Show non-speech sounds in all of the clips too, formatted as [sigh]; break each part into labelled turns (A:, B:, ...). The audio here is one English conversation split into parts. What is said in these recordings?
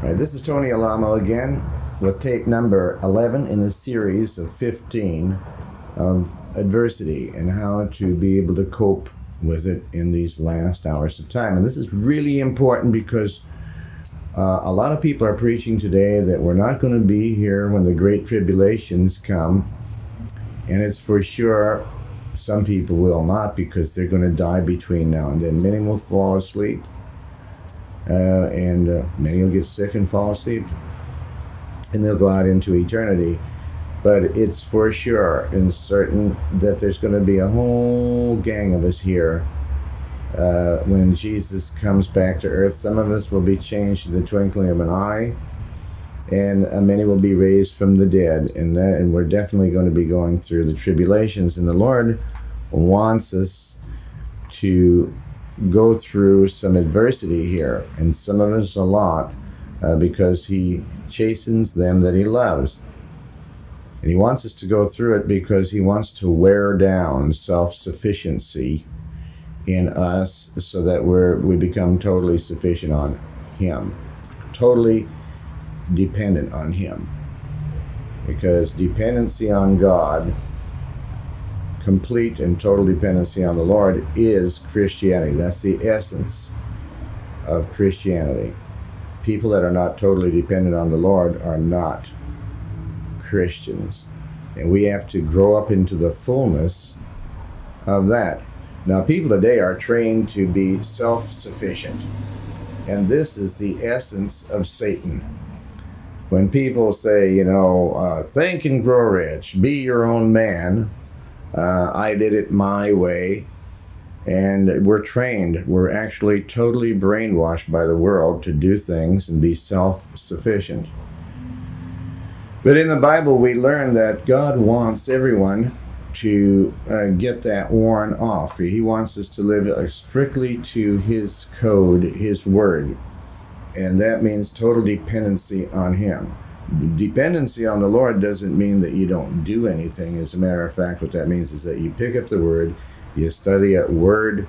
A: Right, this is Tony Alamo again with tape number 11 in a series of 15 of adversity and how to be able to cope with it in these last hours of time. And this is really important because uh, a lot of people are preaching today that we're not going to be here when the great tribulations come. And it's for sure some people will not because they're going to die between now and then. Many will fall asleep uh, and uh, many will get sick and fall asleep, and they'll go out into eternity. But it's for sure and certain that there's going to be a whole gang of us here uh, when Jesus comes back to earth. Some of us will be changed in the twinkling of an eye, and uh, many will be raised from the dead. And, that, and we're definitely going to be going through the tribulations. And the Lord wants us to go through some adversity here, and some of us a lot, uh, because He chastens them that He loves. And He wants us to go through it because He wants to wear down self sufficiency in us so that we're, we become totally sufficient on Him, totally dependent on Him. Because dependency on God complete and total dependency on the Lord is Christianity. That's the essence of Christianity. People that are not totally dependent on the Lord are not Christians. And we have to grow up into the fullness of that. Now, people today are trained to be self sufficient. And this is the essence of Satan. When people say, you know, uh, think and grow rich, be your own man, uh, I did it my way. And we're trained, we're actually totally brainwashed by the world to do things and be self sufficient. But in the Bible, we learn that God wants everyone to uh, get that worn off. He wants us to live strictly to His code, His word. And that means total dependency on Him dependency on the Lord doesn't mean that you don't do anything. As a matter of fact, what that means is that you pick up the Word, you study it word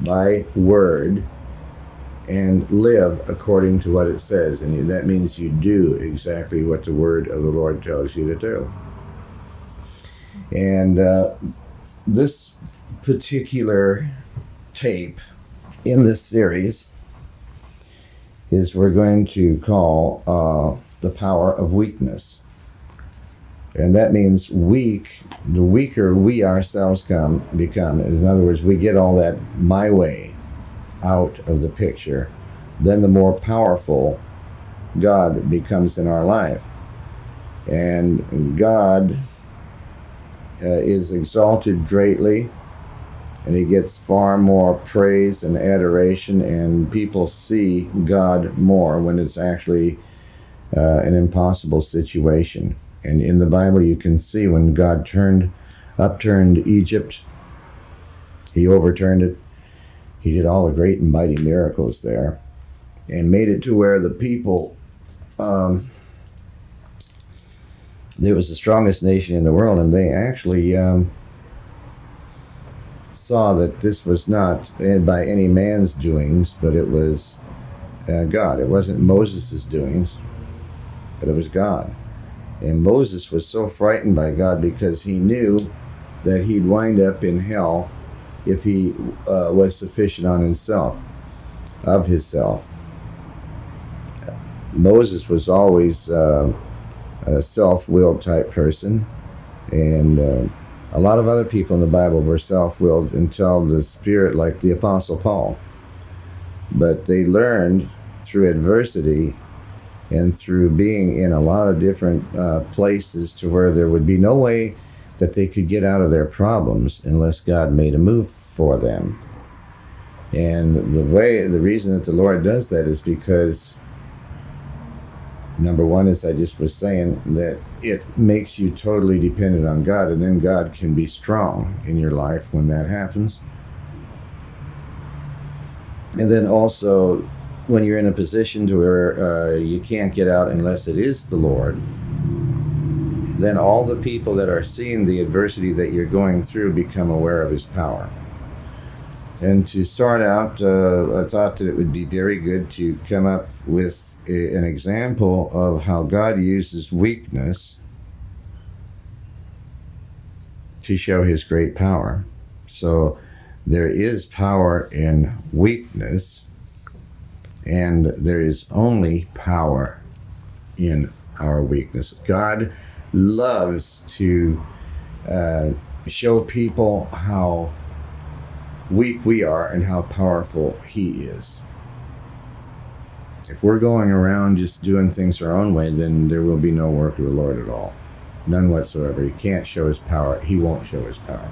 A: by word, and live according to what it says. And that means you do exactly what the Word of the Lord tells you to do. And uh, this particular tape in this series is we're going to call. Uh, the power of weakness. And that means weak, the weaker we ourselves come, become, in other words, we get all that my way out of the picture, then the more powerful God becomes in our life. And God uh, is exalted greatly, and he gets far more praise and adoration, and people see God more when it's actually uh, an impossible situation. And in the Bible, you can see when God turned, upturned Egypt, He overturned it. He did all the great and mighty miracles there, and made it to where the people. Um, they was the strongest nation in the world, and they actually um, saw that this was not by any man's doings, but it was uh, God. It wasn't Moses' doings but it was God. And Moses was so frightened by God because he knew that he'd wind up in hell if he uh, was sufficient on himself, of himself. Moses was always uh, a self-willed type person, and uh, a lot of other people in the Bible were self-willed until the Spirit, like the Apostle Paul. But they learned through adversity and through being in a lot of different uh, places to where there would be no way that they could get out of their problems unless God made a move for them. And the way, the reason that the Lord does that is because, number one, as I just was saying, that it makes you totally dependent on God, and then God can be strong in your life when that happens. And then also, when you're in a position to where uh, you can't get out unless it is the Lord, then all the people that are seeing the adversity that you're going through become aware of His power. And to start out, uh, I thought that it would be very good to come up with a, an example of how God uses weakness to show his great power. So there is power in weakness, and there is only power in our weakness. God loves to uh, show people how weak we are and how powerful He is. If we're going around just doing things our own way, then there will be no work of the Lord at all. None whatsoever. He can't show His power. He won't show His power.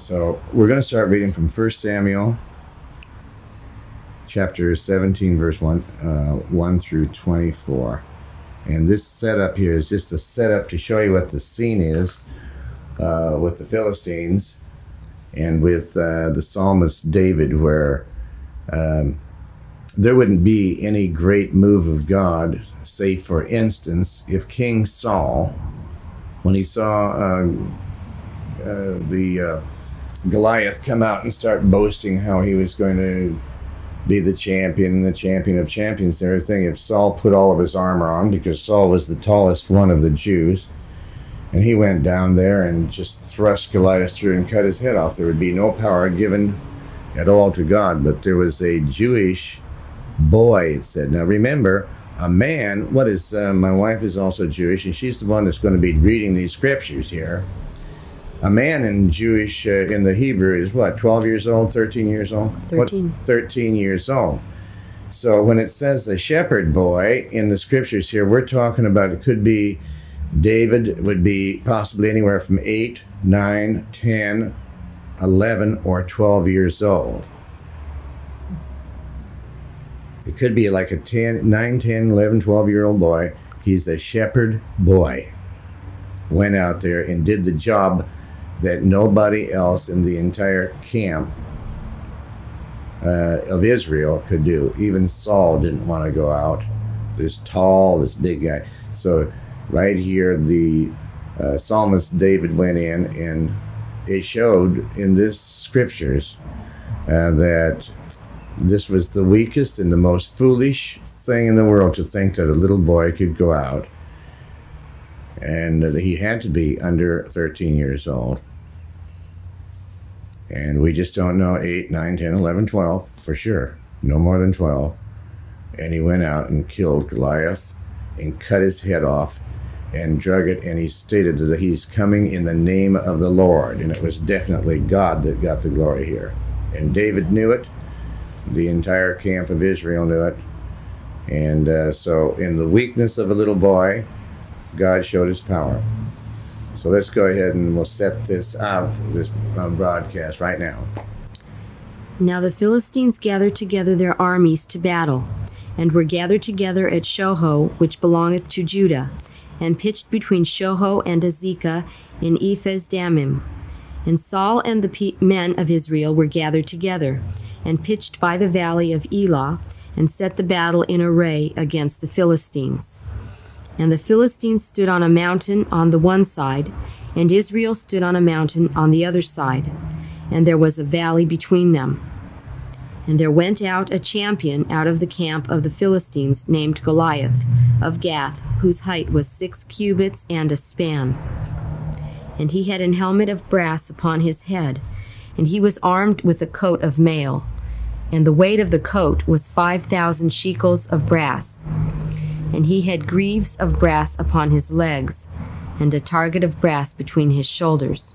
A: So we're going to start reading from 1 Samuel chapter 17, verse 1, uh, 1 through 24. And this setup here is just a setup to show you what the scene is uh, with the Philistines and with uh, the psalmist David, where um, there wouldn't be any great move of God, say, for instance, if King Saul, when he saw uh, uh the uh, Goliath come out and start boasting how he was going to be the champion, and the champion of champions and everything, if Saul put all of his armor on, because Saul was the tallest one of the Jews, and he went down there and just thrust Goliath through and cut his head off, there would be no power given at all to God. But there was a Jewish boy, it said. Now remember, a man, what is, uh, my wife is also Jewish, and she's the one that's going to be reading these scriptures here a man in Jewish, uh, in the Hebrew, is what, 12 years old, 13 years old?
B: 13.
A: What, 13 years old. So when it says the shepherd boy in the scriptures here, we're talking about it could be David would be possibly anywhere from 8, 9, 10, 11, or 12 years old. It could be like a 10, 9, 10, 11, 12 year old boy. He's a shepherd boy. Went out there and did the job that nobody else in the entire camp uh, of Israel could do. Even Saul didn't want to go out. This tall, this big guy. So, right here, the uh, psalmist David went in and it showed in this scriptures uh, that this was the weakest and the most foolish thing in the world to think that a little boy could go out and he had to be under 13 years old. And we just don't know 8, 9, 10, 11, 12 for sure. No more than 12. And he went out and killed Goliath and cut his head off and drug it. And he stated that he's coming in the name of the Lord. And it was definitely God that got the glory here. And David knew it. The entire camp of Israel knew it. And uh, so, in the weakness of a little boy, God showed his power. So let's go ahead and we'll set this up, this uh, broadcast right now.
B: Now the Philistines gathered together their armies to battle, and were gathered together at Shoho, which belongeth to Judah, and pitched between Shoho and Azekah in Ephes Dammim. And Saul and the men of Israel were gathered together, and pitched by the valley of Elah, and set the battle in array against the Philistines. And the Philistines stood on a mountain on the one side, and Israel stood on a mountain on the other side, and there was a valley between them. And there went out a champion out of the camp of the Philistines named Goliath of Gath, whose height was six cubits and a span. And he had an helmet of brass upon his head, and he was armed with a coat of mail, and the weight of the coat was five thousand shekels of brass and he had greaves of brass upon his legs, and a target of brass between his shoulders.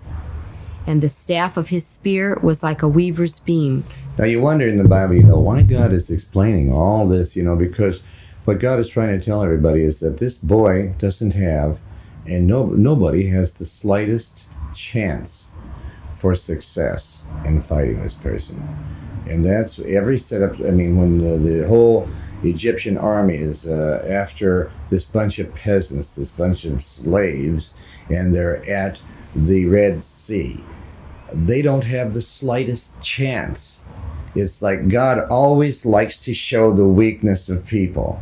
B: And the staff of his spear was like a weaver's beam.
A: Now you wonder in the Bible, you know, why God is explaining all this, you know, because what God is trying to tell everybody is that this boy doesn't have, and no, nobody has the slightest chance for success in fighting this person. And that's every setup. I mean, when the, the whole Egyptian armies uh, after this bunch of peasants, this bunch of slaves, and they're at the Red Sea. They don't have the slightest chance. It's like God always likes to show the weakness of people.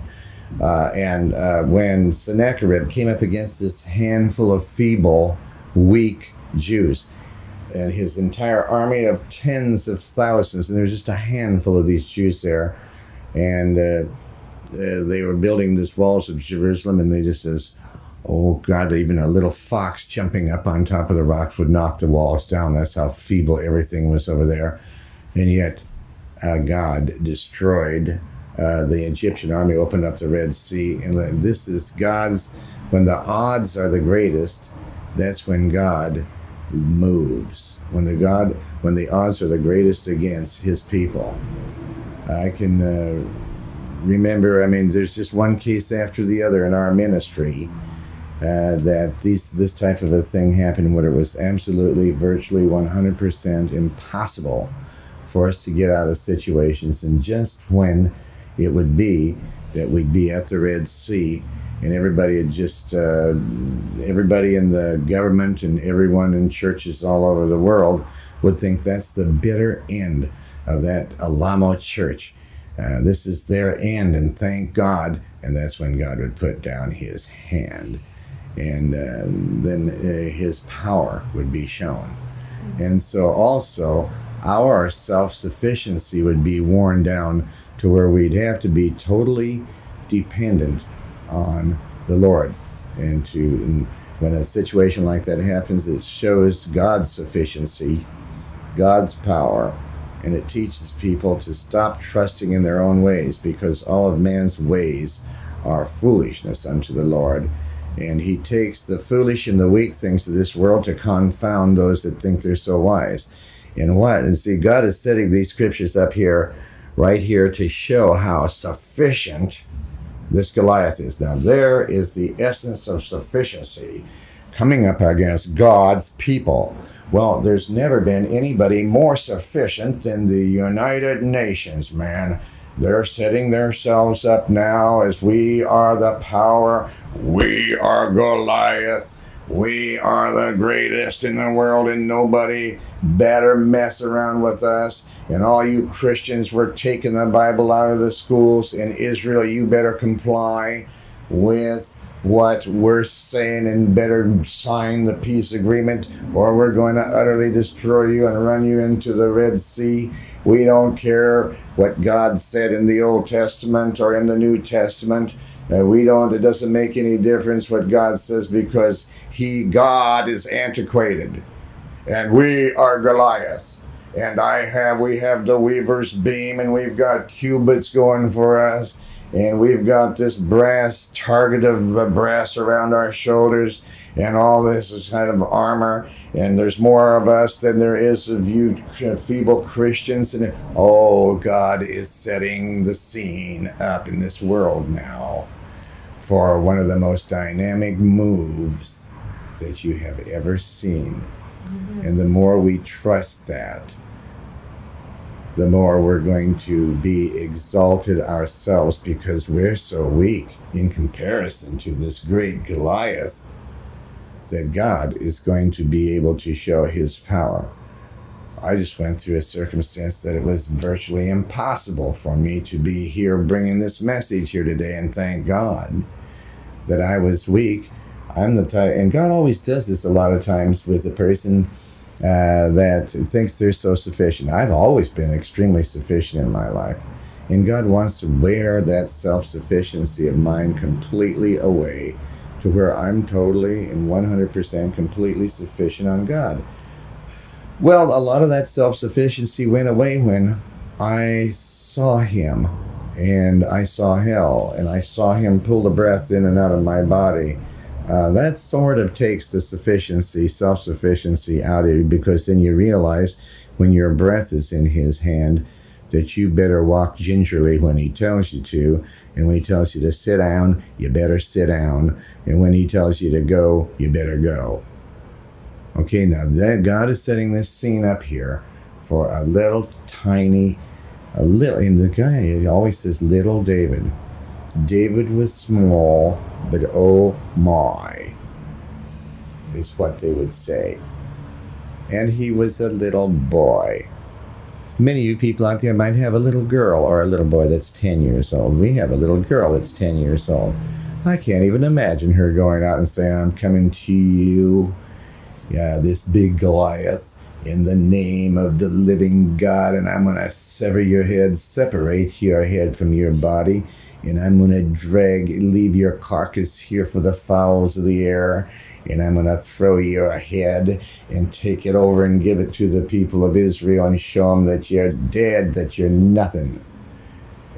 A: Uh, and uh, when Sennacherib came up against this handful of feeble, weak Jews, and his entire army of tens of thousands, and there's just a handful of these Jews there, and uh, uh, they were building this walls of Jerusalem, and they just says, "Oh God!" Even a little fox jumping up on top of the rocks would knock the walls down. That's how feeble everything was over there, and yet uh, God destroyed uh, the Egyptian army, opened up the Red Sea, and this is God's. When the odds are the greatest, that's when God moves. When the God, when the odds are the greatest against His people, I can uh, remember. I mean, there's just one case after the other in our ministry. Uh, that these, this type of a thing happened where it was absolutely, virtually 100% impossible for us to get out of situations. And just when it would be that we'd be at the Red Sea and everybody had just uh, everybody in the government and everyone in churches all over the world would think that's the bitter end of that Alamo church. Uh, this is their end, and thank God. And that's when God would put down His hand, and uh, then uh, His power would be shown. And so, also, our self sufficiency would be worn down to where we'd have to be totally dependent on the Lord. And to and when a situation like that happens, it shows God's sufficiency, God's power, and it teaches people to stop trusting in their own ways because all of man's ways are foolishness unto the Lord. And he takes the foolish and the weak things of this world to confound those that think they're so wise. And what? And see, God is setting these scriptures up here, right here, to show how sufficient this Goliath is. Now, there is the essence of sufficiency coming up against God's people. Well, there's never been anybody more sufficient than the United Nations, man. They're setting themselves up now as we are the power. We are Goliath. We are the greatest in the world, and nobody better mess around with us. And all you Christians, we're taking the Bible out of the schools. In Israel, you better comply with what we're saying and better sign the peace agreement, or we're going to utterly destroy you and run you into the Red Sea. We don't care what God said in the Old Testament or in the New Testament. Uh, we don't, it doesn't make any difference what God says because he, God, is antiquated. And we are Goliath. And I have, we have the weaver's beam, and we've got cubits going for us. And we've got this brass target of brass around our shoulders, and all this is kind of armor. And there's more of us than there is of you feeble Christians. And oh, God is setting the scene up in this world now for one of the most dynamic moves that you have ever seen. Mm-hmm. And the more we trust that, the more we're going to be exalted ourselves because we're so weak in comparison to this great Goliath that God is going to be able to show his power. I just went through a circumstance that it was virtually impossible for me to be here bringing this message here today, and thank God that I was weak. I'm the type, and God always does this a lot of times with a person uh, that thinks they're so sufficient. I've always been extremely sufficient in my life. And God wants to wear that self sufficiency of mine completely away to where I'm totally and 100% completely sufficient on God. Well, a lot of that self sufficiency went away when I saw Him and I saw hell, and I saw him pull the breath in and out of my body. Uh, that sort of takes the sufficiency, self sufficiency out of you because then you realize when your breath is in his hand that you better walk gingerly when he tells you to. And when he tells you to sit down, you better sit down. And when he tells you to go, you better go. Okay, now that God is setting this scene up here for a little tiny a little, and the guy always says little David. David was small, but oh my, is what they would say. And he was a little boy. Many of you people out there might have a little girl or a little boy that's 10 years old. We have a little girl that's 10 years old. I can't even imagine her going out and saying, I'm coming to you, yeah, this big Goliath, in the name of the living God, and I'm going to sever your head, separate your head from your body, and I'm going to drag, leave your carcass here for the fowls of the air, and I'm going to throw your head and take it over and give it to the people of Israel and show them that you're dead, that you're nothing.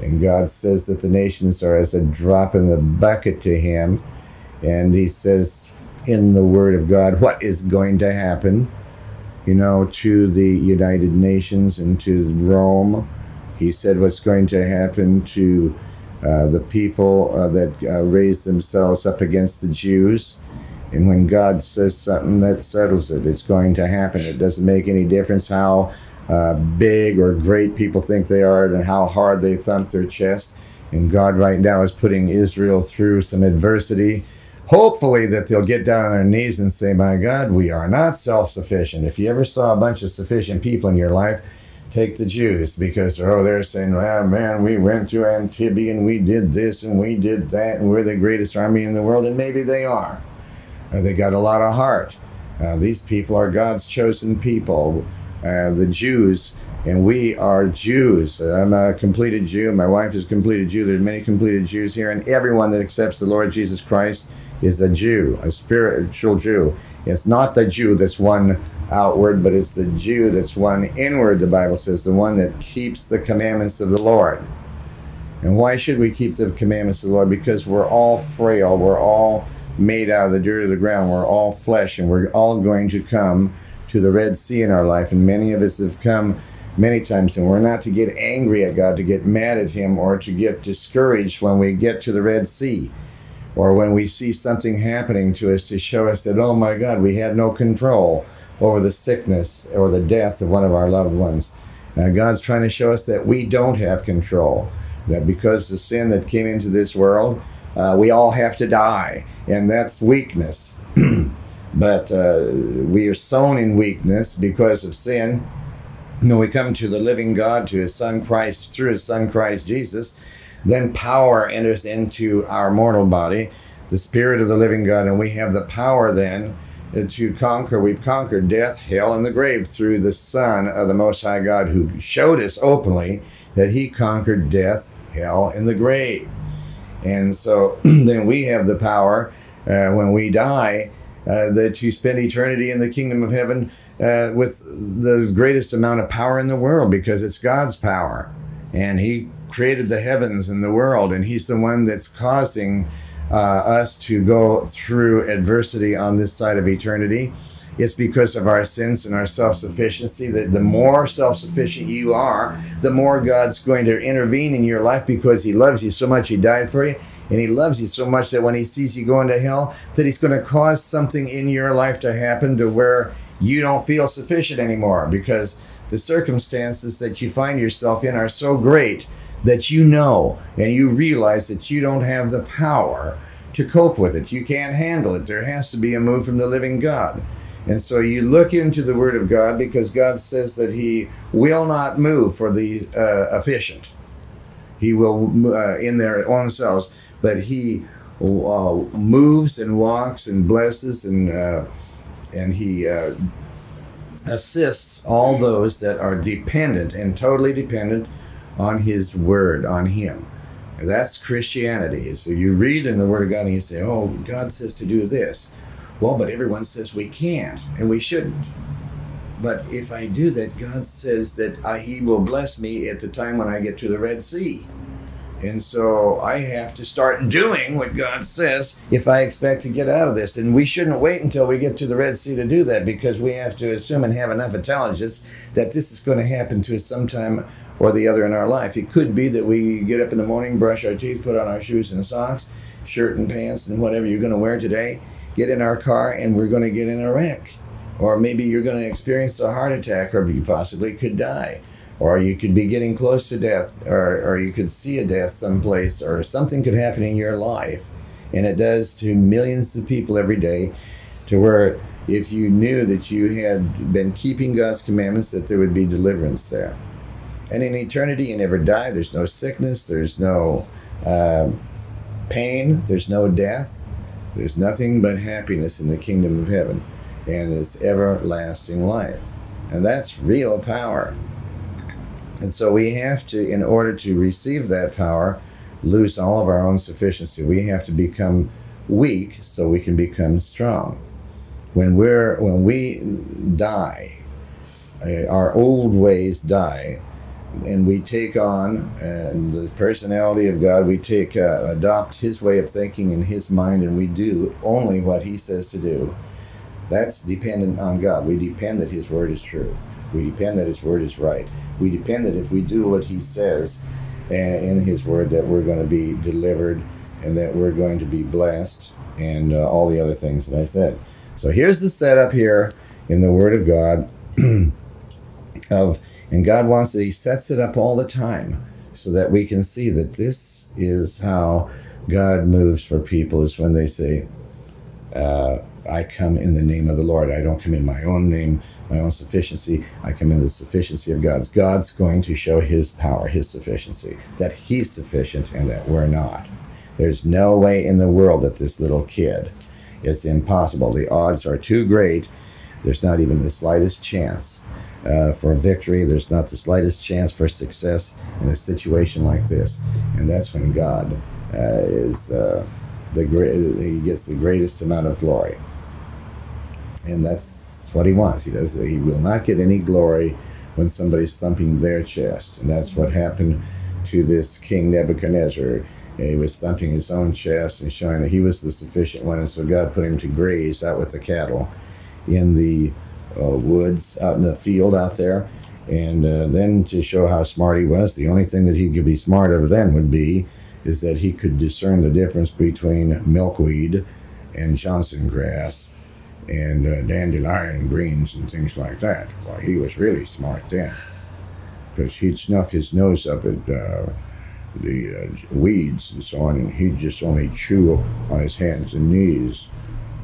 A: And God says that the nations are as a drop in the bucket to him. And he says in the Word of God what is going to happen you know, to the United Nations and to Rome. He said what's going to happen to the people uh, that uh, raise themselves up against the Jews. And when God says something, that settles it. It's going to happen. It doesn't make any difference how uh, big or great people think they are and how hard they thump their chest. And God right now is putting Israel through some adversity hopefully that they'll get down on their knees and say, My God, we are not self sufficient. If you ever saw a bunch of sufficient people in your life, take the Jews because oh they're saying, Well man, we went to Entebbe and we did this and we did that and we're the greatest army in the world and maybe they are. Uh, they got a lot of heart. Uh, these people are God's chosen people. Uh, the Jews and we are Jews. I'm a completed Jew. My wife is a completed Jew. There's many completed Jews here, and everyone that accepts the Lord Jesus Christ is a Jew, a spiritual Jew. It's not the Jew that's one outward, but it's the Jew that's one inward, the Bible says, the one that keeps the commandments of the Lord. And why should we keep the commandments of the Lord? Because we're all frail. We're all made out of the dirt of the ground. We're all flesh, and we're all going to come to the Red Sea in our life. And many of us have come many times, and we're not to get angry at God, to get mad at Him, or to get discouraged when we get to the Red Sea or when we see something happening to us to show us that, oh my God, we had no control over the sickness or the death of one of our loved ones. Uh, God's trying to show us that we don't have control, that because the sin that came into this world, uh, we all have to die, and that's weakness. [clears throat] but uh, we are sown in weakness because of sin. When we come to the living God, to His Son Christ, through His Son Christ Jesus, then power enters into our mortal body, the Spirit of the living God, and we have the power then to conquer. We've conquered death, hell, and the grave through the Son of the Most High God, who showed us openly that He conquered death, hell, and the grave. And so [clears throat] then we have the power uh, when we die uh, that you spend eternity in the kingdom of heaven uh, with the greatest amount of power in the world because it's God's power. And He created the heavens and the world, and He's the one that's causing uh, us to go through adversity on this side of eternity. It's because of our sins and our self sufficiency that the more self sufficient you are, the more God's going to intervene in your life because He loves you so much, He died for you. And he loves you so much that when he sees you going to hell, that he's going to cause something in your life to happen to where you don't feel sufficient anymore because the circumstances that you find yourself in are so great that you know and you realize that you don't have the power to cope with it. You can't handle it. There has to be a move from the living God. And so you look into the Word of God because God says that He will not move for the uh, efficient. He will uh, in their own selves, but He uh, moves and walks and blesses and uh, and He uh, assists all those that are dependent and totally dependent on His Word, on Him. That's Christianity. So you read in the Word of God and you say, oh, God says to do this. Well, but everyone says we can't and we shouldn't. But if I do that, God says that I, He will bless me at the time when I get to the Red Sea. And so I have to start doing what God says if I expect to get out of this. And we shouldn't wait until we get to the Red Sea to do that because we have to assume and have enough intelligence that this is going to happen to us sometime or the other in our life. It could be that we get up in the morning, brush our teeth, put on our shoes and socks, shirt and pants, and whatever you're going to wear today, get in our car, and we're going to get in a wreck. Or maybe you're going to experience a heart attack, or you possibly could die. Or you could be getting close to death, or, or you could see a death someplace, or something could happen in your life. And it does to millions of people every day, to where if you knew that you had been keeping God's commandments, that there would be deliverance there. And in eternity, you never die. There's no sickness. There's no uh, pain. There's no death. There's nothing but happiness in the kingdom of heaven. And it's everlasting life. And that's real power. And so we have to, in order to receive that power, lose all of our own sufficiency. We have to become weak so we can become strong. When we're when we die, uh, our old ways die, and we take on uh, the personality of God. We take uh, adopt His way of thinking in His mind, and we do only what He says to do. That's dependent on God. We depend that His word is true. We depend that His word is right. We depend that if we do what He says uh, in His word, that we're going to be delivered and that we're going to be blessed and uh, all the other things that I said. So here's the setup here in the Word of God [clears throat] of and God wants it, He sets it up all the time so that we can see that this is how God moves for people is when they say, uh, I come in the name of the Lord. I don't come in my own name, my own sufficiency. I come into the sufficiency of God's. God's going to show His power, His sufficiency, that He's sufficient and that we're not. There's no way in the world that this little kid, it's impossible. The odds are too great. There's not even the slightest chance uh, for victory. There's not the slightest chance for success in a situation like this. And that's when God uh, is uh, the great. He gets the greatest amount of glory. And that's what he wants. He does. He will not get any glory when somebody's thumping their chest. And that's what happened to this King Nebuchadnezzar. He was thumping his own chest and showing that he was the sufficient one. And so God put him to graze out with the cattle in the uh, woods, out in the field out there. And uh, then to show how smart he was, the only thing that he could be smart of then would be is that he could discern the difference between milkweed and Johnson grass and uh, dandelion greens and things like that. Why, he was really smart then. Because he'd snuff his nose up at uh, the uh, weeds and so on, and he'd just only chew on his hands and knees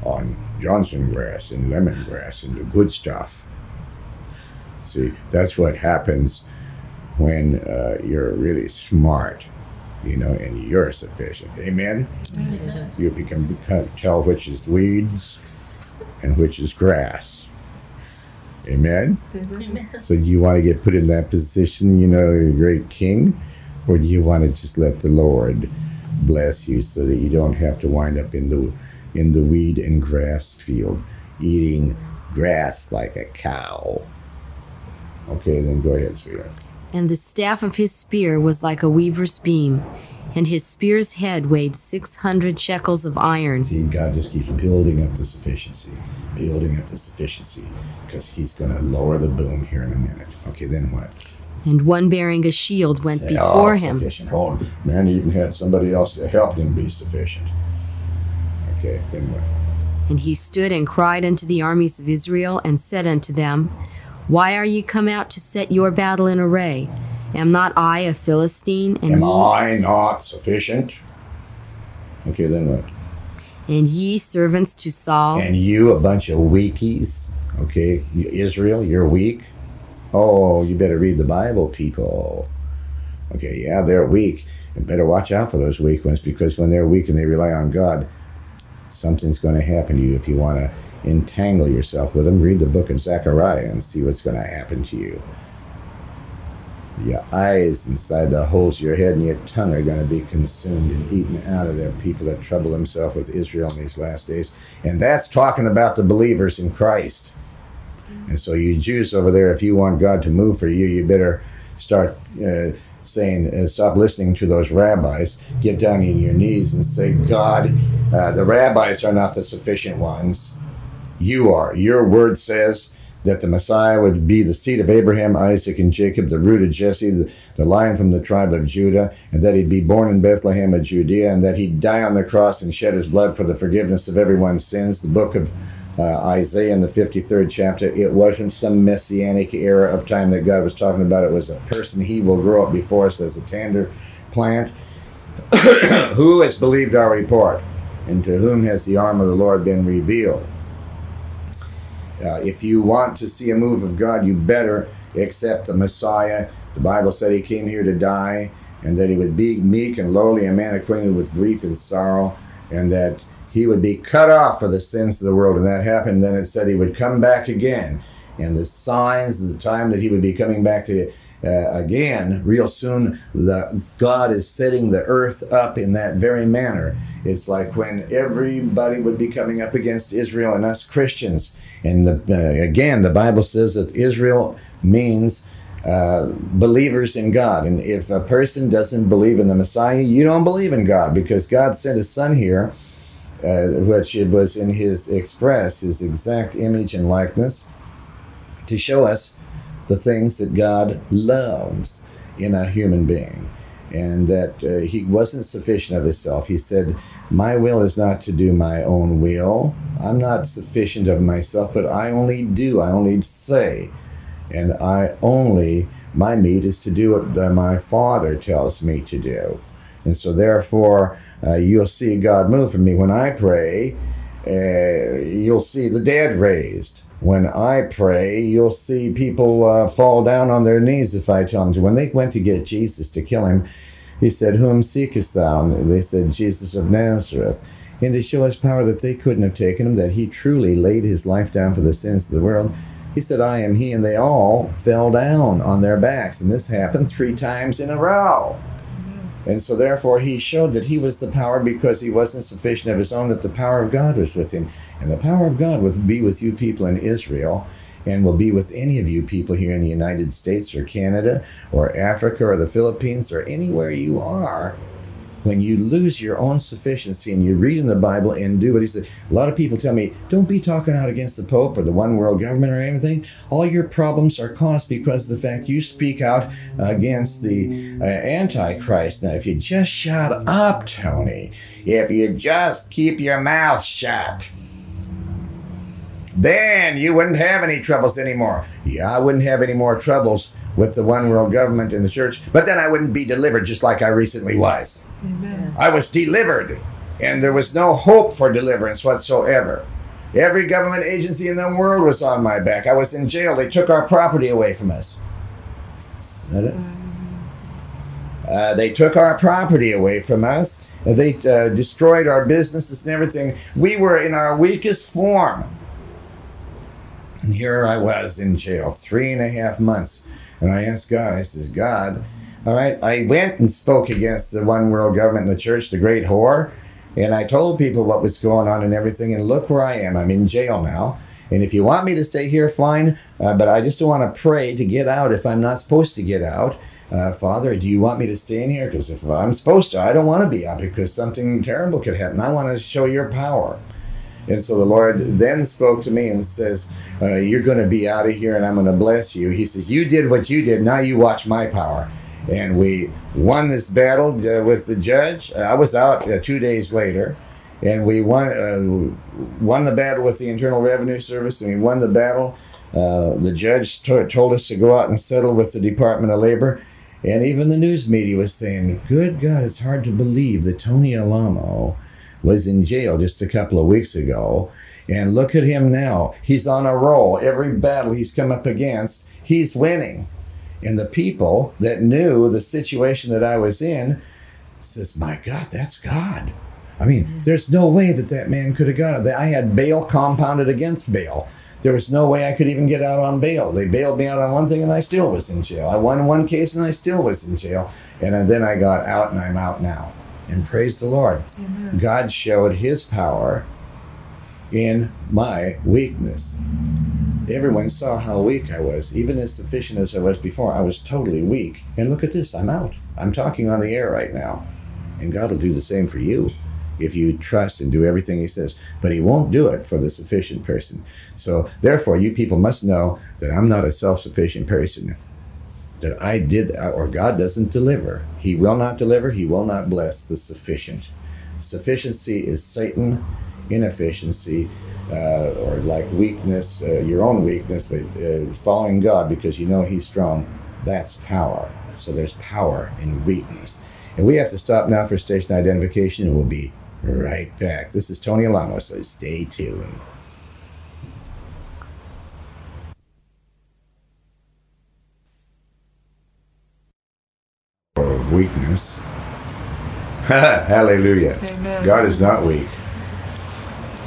A: on Johnson grass and lemongrass and the good stuff. See, that's what happens when uh, you're really smart, you know, and you're sufficient. Amen? Amen. You can become, tell which is weeds and which is grass. Amen? Amen? So do you want to get put in that position, you know, a great king? Or do you want to just let the Lord bless you so that you don't have to wind up in the in the weed and grass field eating grass like a cow? Okay, then go ahead, sweetheart.
B: And the staff of his spear was like a weaver's beam, and his spear's head weighed six hundred shekels of iron.
A: See, God just keeps building up the sufficiency, building up the sufficiency, because He's going to lower the boom here in a minute. Okay, then what?
B: And one bearing a shield went
A: Say, oh,
B: before
A: oh,
B: him.
A: Sufficient. Oh, man, even had somebody else to help him be sufficient. Okay, then what?
B: And he stood and cried unto the armies of Israel, and said unto them, Why are ye come out to set your battle in array? Am not I a Philistine? And
A: Am
B: ye,
A: I not sufficient? Okay, then what?
B: and ye servants to Saul?
A: And you, a bunch of weakies. Okay, Israel, you're weak. Oh, you better read the Bible, people. Okay, yeah, they're weak. And better watch out for those weak ones because when they're weak and they rely on God, something's going to happen to you if you want to entangle yourself with them. Read the book of Zechariah and see what's going to happen to you. Your eyes inside the holes of your head and your tongue are going to be consumed and eaten out of there. People that trouble themselves with Israel in these last days. And that's talking about the believers in Christ. And so, you Jews over there, if you want God to move for you, you better start uh, saying, uh, stop listening to those rabbis. Get down on your knees and say, God, uh, the rabbis are not the sufficient ones. You are. Your word says that the Messiah would be the seed of Abraham, Isaac, and Jacob, the root of Jesse, the, the lion from the tribe of Judah, and that he'd be born in Bethlehem of Judea, and that he'd die on the cross and shed his blood for the forgiveness of everyone's sins. The book of uh, Isaiah in the 53rd chapter, it wasn't some messianic era of time that God was talking about. It was a person. He will grow up before us as a tender plant. [coughs] Who has believed our report? And to whom has the arm of the Lord been revealed? Uh, if you want to see a move of God, you better accept the Messiah. The Bible said he came here to die, and that he would be meek and lowly, a man acquainted with grief and sorrow, and that he would be cut off for the sins of the world. And that happened. Then it said he would come back again, and the signs, and the time that he would be coming back to uh, again real soon. The God is setting the earth up in that very manner. It's like when everybody would be coming up against Israel and us Christians. And the, uh, again, the Bible says that Israel means uh, believers in God. And if a person doesn't believe in the Messiah, you don't believe in God because God sent His Son here, uh, which it was in His express, His exact image and likeness, to show us the things that God loves in a human being. And that uh, He wasn't sufficient of Himself. He said, My will is not to do my own will. I'm not sufficient of myself, but I only do, I only say and I only my meat is to do what my Father tells me to do. And so, therefore, uh, you'll see God move for me. When I pray, uh, you'll see the dead raised. When I pray, you'll see people uh, fall down on their knees if I tell them to. When they went to get Jesus to kill him, he said, Whom seekest thou? And they said, Jesus of Nazareth. And to show his power that they couldn't have taken him, that he truly laid his life down for the sins of the world, he said, I am he, and they all fell down on their backs. And this happened three times in a row. And so, therefore, he showed that he was the power because he wasn't sufficient of his own, that the power of God was with him. And the power of God will be with you people in Israel and will be with any of you people here in the United States or Canada or Africa or the Philippines or anywhere you are when you lose your own sufficiency and you read in the Bible and do what he said. A lot of people tell me, don't be talking out against the Pope or the one world government or anything. All your problems are caused because of the fact you speak out against the uh, Antichrist. Now, if you just shut up, Tony, if you just keep your mouth shut, then you wouldn't have any troubles anymore. Yeah, I wouldn't have any more troubles with the one world government and the church, but then I wouldn't be delivered just like I recently was. Amen. I was delivered, and there was no hope for deliverance whatsoever. Every government agency in the world was on my back. I was in jail. They took our property away from us. Uh, they took our property away from us. They uh, destroyed our businesses and everything. We were in our weakest form. And here I was in jail, three and a half months. And I asked God, I says, God, all right, I went and spoke against the one world government and the church, the great whore, and I told people what was going on and everything. And look where I am. I'm in jail now. And if you want me to stay here, fine. Uh, but I just don't want to pray to get out if I'm not supposed to get out. Uh, Father, do you want me to stay in here? Because if I'm supposed to, I don't want to be out because something terrible could happen. I want to show your power. And so the Lord then spoke to me and says, uh, You're going to be out of here and I'm going to bless you. He says, You did what you did. Now you watch my power and we won this battle uh, with the judge. Uh, I was out uh, two days later, and we won uh, won the battle with the Internal Revenue Service, and we won the battle. Uh, the judge t- told us to go out and settle with the Department of Labor, and even the news media was saying, "Good God, it's hard to believe that Tony Alamo was in jail just a couple of weeks ago." And look at him now. He's on a roll. Every battle he's come up against, he's winning. And the people that knew the situation that I was in says, "My God, that's God." I mean, mm-hmm. there's no way that that man could have got it. I had bail compounded against bail. There was no way I could even get out on bail. They bailed me out on one thing, and I still was in jail. I won one case, and I still was in jail. And then I got out, and I'm out now. And praise the Lord. Amen. God showed His power in my weakness. Everyone saw how weak I was. Even as sufficient as I was before, I was totally weak. And look at this, I'm out. I'm talking on the air right now. And God will do the same for you if you trust and do everything He says. But He won't do it for the sufficient person. So, therefore, you people must know that I'm not a self sufficient person. That I did, or God doesn't deliver. He will not deliver, He will not bless the sufficient. Sufficiency is Satan, inefficiency uh, or like weakness, uh, your own weakness, but uh, following God because you know He's strong, that's power. So there's power in weakness. And we have to stop now for station identification, and we'll be right back. This is Tony Alamo, so stay tuned. Weakness. [laughs] Hallelujah. Amen. God is not weak.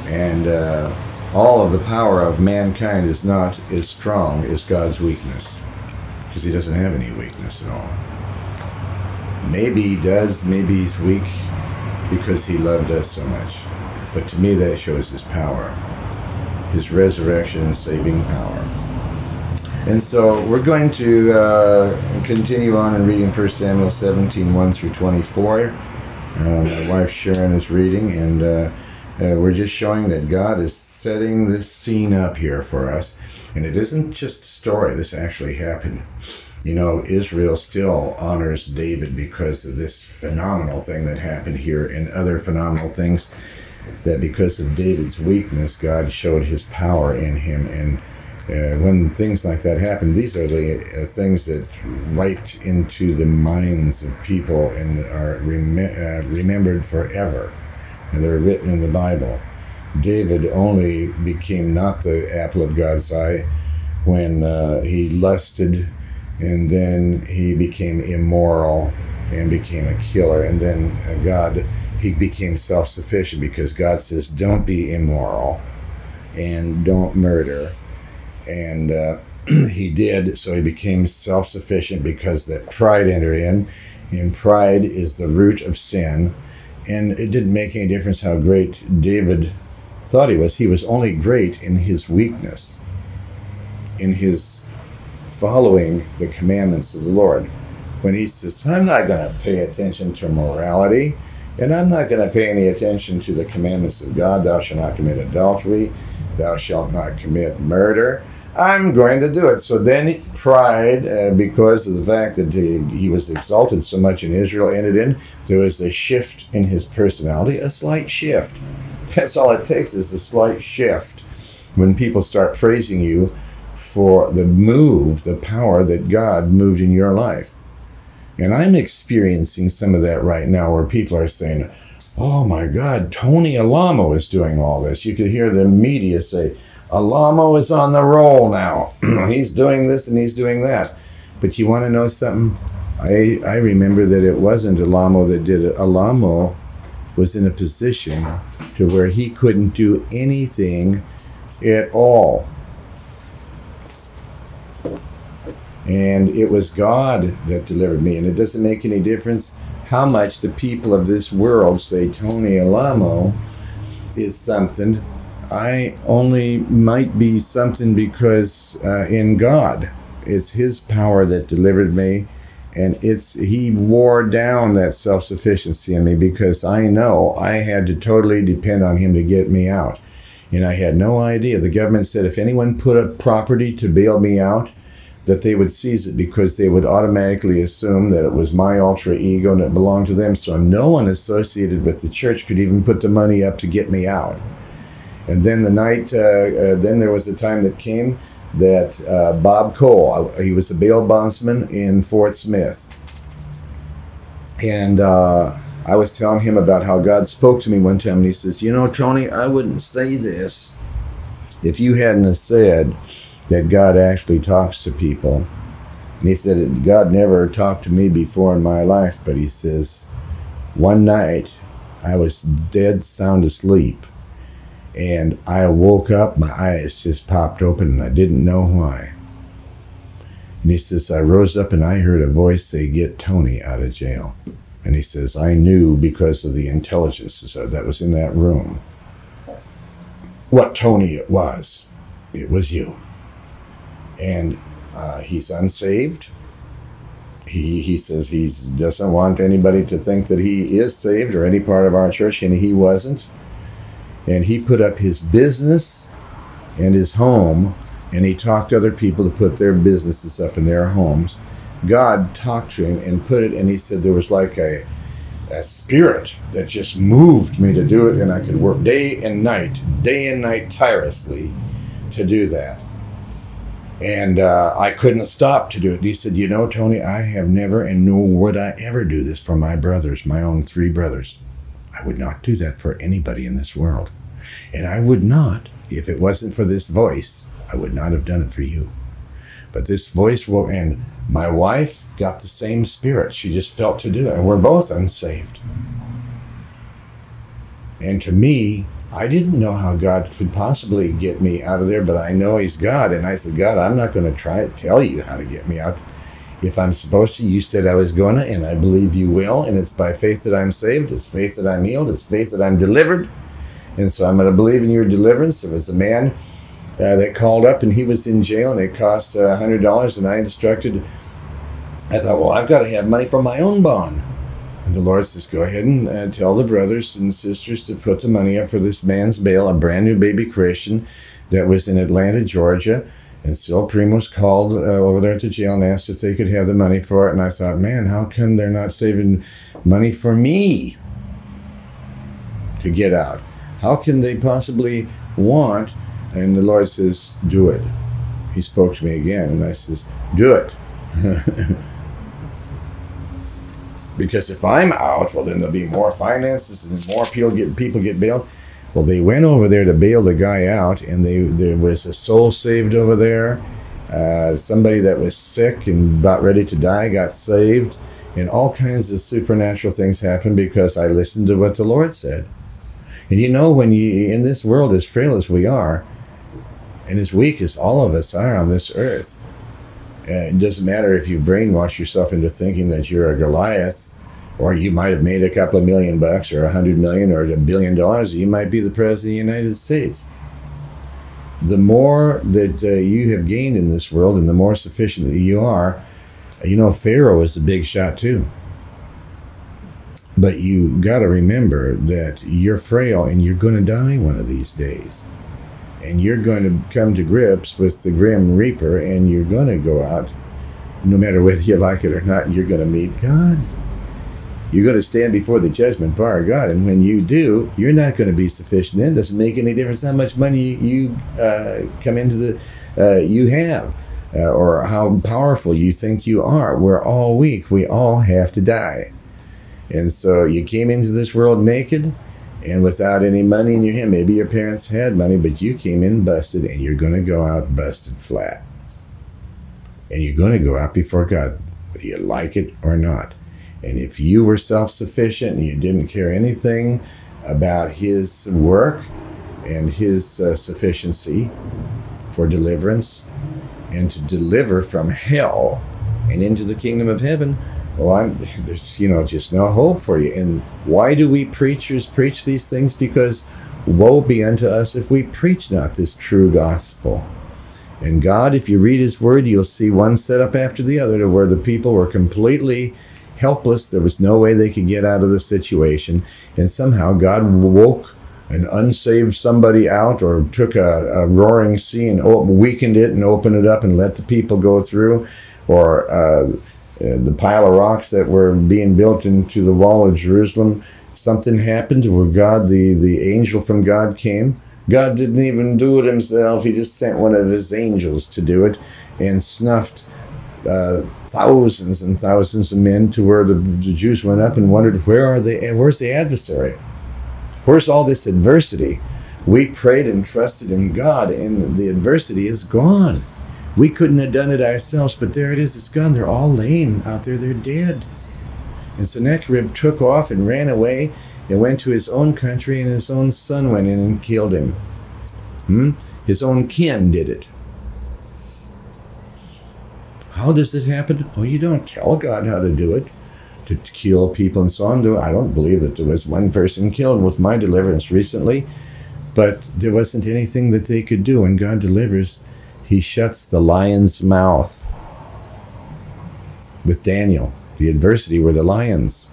A: And uh, all of the power of mankind is not as strong as God's weakness. Because he doesn't have any weakness at all. Maybe he does, maybe he's weak because he loved us so much. But to me, that shows his power, his resurrection and saving power. And so we're going to uh, continue on in reading 1 Samuel 17, 1 through 24. Uh, my wife Sharon is reading, and uh, uh, we're just showing that God is setting this scene up here for us. And it isn't just a story, this actually happened. You know, Israel still honors David because of this phenomenal thing that happened here and other phenomenal things that because of David's weakness, God showed his power in him. And when things like that happen, these are the uh, things that write into the minds of people and are rem- uh, remembered forever. And they're written in the Bible. David only became not the apple of God's eye when uh, he lusted and then he became immoral and became a killer. And then uh, God, he became self sufficient because God says, don't be immoral and don't murder. And uh, [clears throat] he did, so he became self sufficient because that pride entered in. And pride is the root of sin. And it didn't make any difference how great David thought he was. He was only great in his weakness, in his following the commandments of the Lord. When he says, I'm not going to pay attention to morality, and I'm not going to pay any attention to the commandments of God, thou shalt not commit adultery, thou shalt not commit murder. I'm going to do it. So then pride, uh, because of the fact that he, he was exalted so much in Israel, entered in. There was a shift in his personality, a slight shift. [laughs] That's all it takes is a slight shift when people start praising you for the move, the power that God moved in your life. And I'm experiencing some of that right now where people are saying, Oh my God, Tony Alamo is doing all this. You could hear the media say, Alamo is on the roll now. [clears throat] he's doing this and he's doing that. But you want to know something? I, I remember that it wasn't Alamo that did it. Alamo was in a position to where he couldn't do anything at all. And it was God that delivered me. And it doesn't make any difference how much the people of this world say Tony Alamo is something. I only might be something because uh, in God, it's His power that delivered me and it's he wore down that self-sufficiency in me because I know I had to totally depend on him to get me out. And I had no idea. The government said if anyone put up property to bail me out, that they would seize it because they would automatically assume that it was my alter ego and it belonged to them. So no one associated with the church could even put the money up to get me out. And then the night, uh, uh, then there was a time that came that uh, Bob Cole, he was a bail bondsman in Fort Smith. And uh, I was telling him about how God spoke to me one time, and he says, You know, Tony, I wouldn't say this if you hadn't said that God actually talks to people. And he said, God never talked to me before in my life, but he says, One night I was dead sound asleep and I woke up, my eyes just popped open, and I didn't know why. And he says, I rose up and I heard a voice say, Get Tony out of jail. And he says, I knew because of the intelligence that was in that room what Tony it was. It was you. And uh, he's unsaved. He, he says he doesn't want anybody to think that he is saved or any part of our church, and he wasn't. And he put up his business and his home and he talked to other people to put their businesses up in their homes. God talked to him and put it and he said there was like a, a spirit that just moved me to do it and i could work day and night day and night tirelessly to do that and uh, I couldn't stop to do it. He said, "You know, Tony, I have never, and nor would I ever do this for my brothers, my own three brothers. I would not do that for anybody in this world. And I would not, if it wasn't for this voice, I would not have done it for you. But this voice will, and my wife got the same spirit. She just felt to do it. And we're both unsaved. And to me, I didn't know how God could possibly get me out of there, but I know He's God. And I said, God, I'm not going to try to tell you how to get me out. If I'm supposed to, you said I was going to, and I believe you will. And it's by faith that I'm saved. It's faith that I'm healed. It's faith that I'm delivered. And so I'm going to believe in your deliverance. There was a man uh, that called up, and he was in jail, and it cost uh, $100. And I instructed, I thought, well, I've got to have money for my own bond. And the Lord says, Go ahead and uh, tell the brothers and sisters to put the money up for this man's bail, a brand new baby Christian that was in Atlanta, Georgia. And Sil Primos called uh, over there to jail and asked if they could have the money for it. And I thought, man, how come they're not saving money for me to get out? How can they possibly want? And the Lord says, do it. He spoke to me again, and I says, do it. [laughs] because if I'm out, well, then there'll be more finances and more people get people get bailed. Well, they went over there to bail the guy out, and they there was a soul saved over there. Uh, somebody that was sick and about ready to die got saved, and all kinds of supernatural things happened because I listened to what the Lord said. And you know, when you in this world as frail as we are, and as weak as all of us are on this earth, uh, it doesn't matter if you brainwash yourself into thinking that you're a Goliath or you might have made a couple of million bucks or a hundred million or a billion dollars. You might be the president of the united states. The more that uh, you have gained in this world and the more sufficient that you are you know pharaoh was a big shot too. But you got to remember that you're frail and you're going to die one of these days. And you're going to come to grips with the grim reaper and you're going to go out no matter whether you like it or not you're going to meet god you're going to stand before the judgment bar of God. And when you do, you're not going to be sufficient. Then it doesn't make any difference how much money you uh, come into the uh, you have, uh, or how powerful you think you are. We're all weak. We all have to die. And so you came into this world naked and without any money in your hand. Maybe your parents had money, but you came in busted, and you're going to go out busted flat. And you're going to go out before God, whether you like it or not. And if you were self sufficient and you didn't care anything about His work and His uh, sufficiency for deliverance and to deliver from hell and into the kingdom of heaven, well, I'm, [laughs] there's, you know, just no hope for you. And why do we preachers preach these things? Because woe be unto us if we preach not this true gospel. And God, if you read His Word, you'll see one set up after the other to where the people were completely helpless. There was no way they could get out of the situation. And somehow God woke an unsaved somebody out or took a, a roaring sea and weakened it and opened it up and let the people go through. Or uh, uh, the pile of rocks that were being built into the wall of Jerusalem, something happened where God, the, the angel from God came. God didn't even do it himself. He just sent one of his angels to do it and snuffed uh, thousands and thousands of men to where the, the, Jews went up and wondered, where are they? Where's the adversary? Where's all this adversity? We prayed and trusted in God, and the adversity is gone. We couldn't have done it ourselves, but there it is. It's gone. They're all laying out there. They're dead. And Sennacherib took off and ran away and went to his own country, and his own son went in and killed him. Hmm? His own kin did it. How does it happen? Oh, you don't tell God how to do it, to, to kill people and so on. I don't believe that there was one person killed with my deliverance recently, but there wasn't anything that they could do. When God delivers, He shuts the lion's mouth. With Daniel, the adversity were the lions.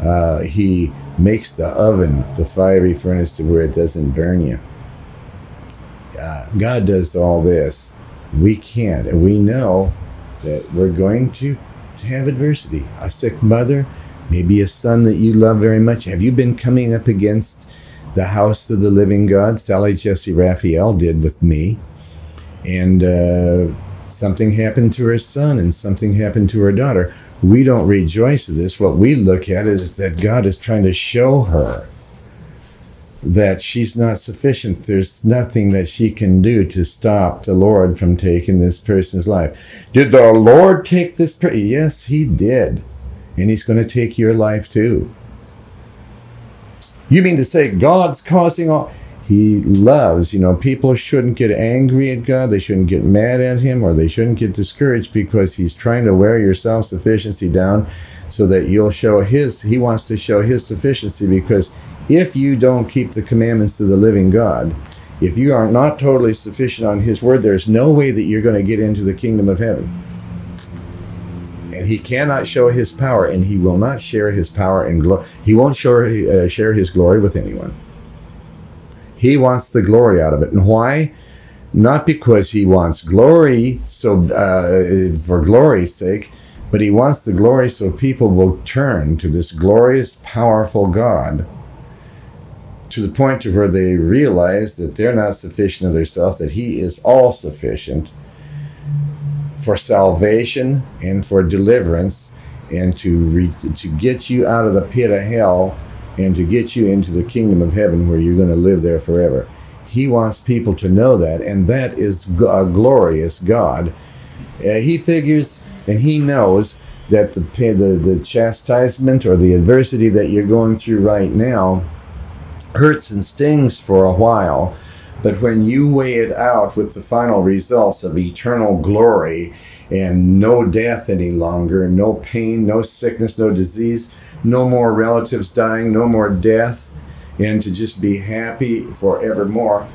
A: Uh, he makes the oven, the fiery furnace, to where it doesn't burn you. Uh, God does all this. We can't, and we know that we're going to, to have adversity. A sick mother, maybe a son that you love very much. Have you been coming up against the house of the living God? Sally Jessy Raphael did with me. And uh, something happened to her son and something happened to her daughter. We don't rejoice at this. What we look at is that God is trying to show her that she's not sufficient. There's nothing that she can do to stop the Lord from taking this person's life. Did the Lord take this person? Yes, He did. And He's going to take your life too. You mean to say God's causing all? He loves, you know, people shouldn't get angry at God, they shouldn't get mad at Him, or they shouldn't get discouraged because He's trying to wear your self sufficiency down so that you'll show His, He wants to show His sufficiency because if you don't keep the commandments of the living God, if you are not totally sufficient on His word, there's no way that you're going to get into the kingdom of heaven. And He cannot show His power, and He will not share His power and glory. He won't show, uh, share His glory with anyone. He wants the glory out of it. And why? Not because He wants glory so uh, for glory's sake, but He wants the glory so people will turn to this glorious, powerful God to the point to where they realize that they're not sufficient of themselves, that He is all sufficient for salvation and for deliverance, and to re- to get you out of the pit of hell and to get you into the kingdom of heaven where you're going to live there forever. He wants people to know that, and that is a glorious God. Uh, he figures and he knows that the, the the chastisement or the adversity that you're going through right now hurts and stings for a while, but when you weigh it out with the final results of eternal glory and no death any longer, no pain, no sickness, no disease, no more relatives dying, no more death, and to just be happy forevermore.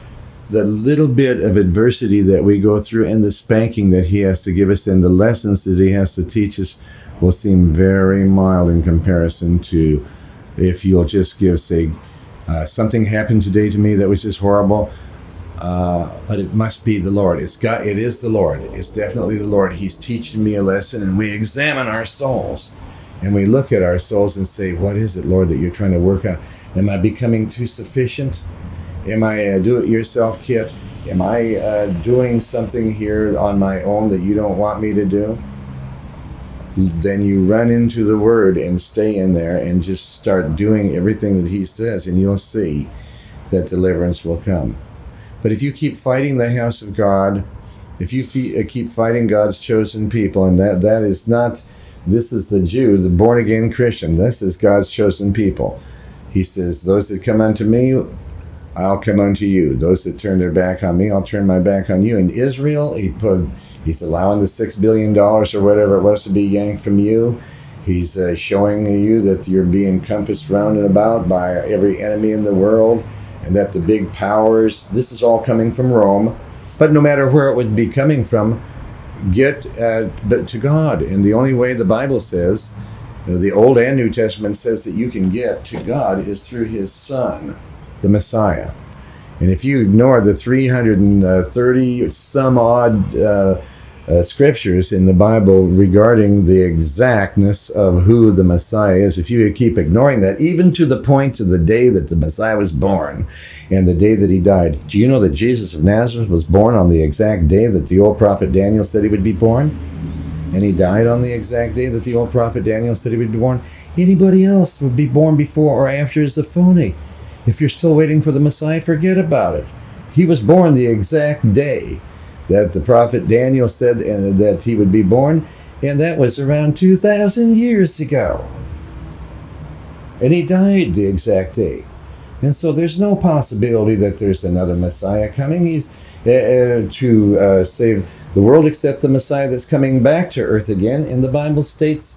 A: The little bit of adversity that we go through and the spanking that he has to give us and the lessons that he has to teach us will seem very mild in comparison to if you'll just give, say, uh, something happened today to me that was just horrible. Uh, but it must be the Lord. It's got. It is the Lord. It's definitely the Lord. He's teaching me a lesson, and we examine our souls, and we look at our souls and say, "What is it, Lord, that you're trying to work on? Am I becoming too sufficient? Am I a do-it-yourself kit? Am I uh, doing something here on my own that you don't want me to do?" Then you run into the Word and stay in there and just start doing everything that He says, and you'll see that deliverance will come. But if you keep fighting the house of God, if you uh, keep fighting God's chosen people, and that that is not, this is the Jew, the born again Christian. This is God's chosen people. He says, "Those that come unto me, I'll come unto you. Those that turn their back on me, I'll turn my back on you." In Israel, he put He's allowing the six billion dollars or whatever it was to be yanked from you. He's uh, showing you that you're being compassed round and about by every enemy in the world, and that the big powers. This is all coming from Rome, but no matter where it would be coming from, get uh, to God. And the only way the Bible says, the Old and New Testament says that you can get to God is through His Son, the Messiah. And if you ignore the 330 some odd uh, uh, scriptures in the Bible regarding the exactness of who the Messiah is, if you keep ignoring that, even to the point of the day that the Messiah was born and the day that he died, do you know that Jesus of Nazareth was born on the exact day that the old prophet Daniel said he would be born? And he died on the exact day that the old prophet Daniel said he would be born? Anybody else would be born before or after is a phony. If you're still waiting for the Messiah, forget about it. He was born the exact day that the prophet Daniel said that he would be born, and that was around 2,000 years ago. And he died the exact day. And so there's no possibility that there's another Messiah coming. He's uh, uh, to uh, save the world except the Messiah that's coming back to earth again. And the Bible states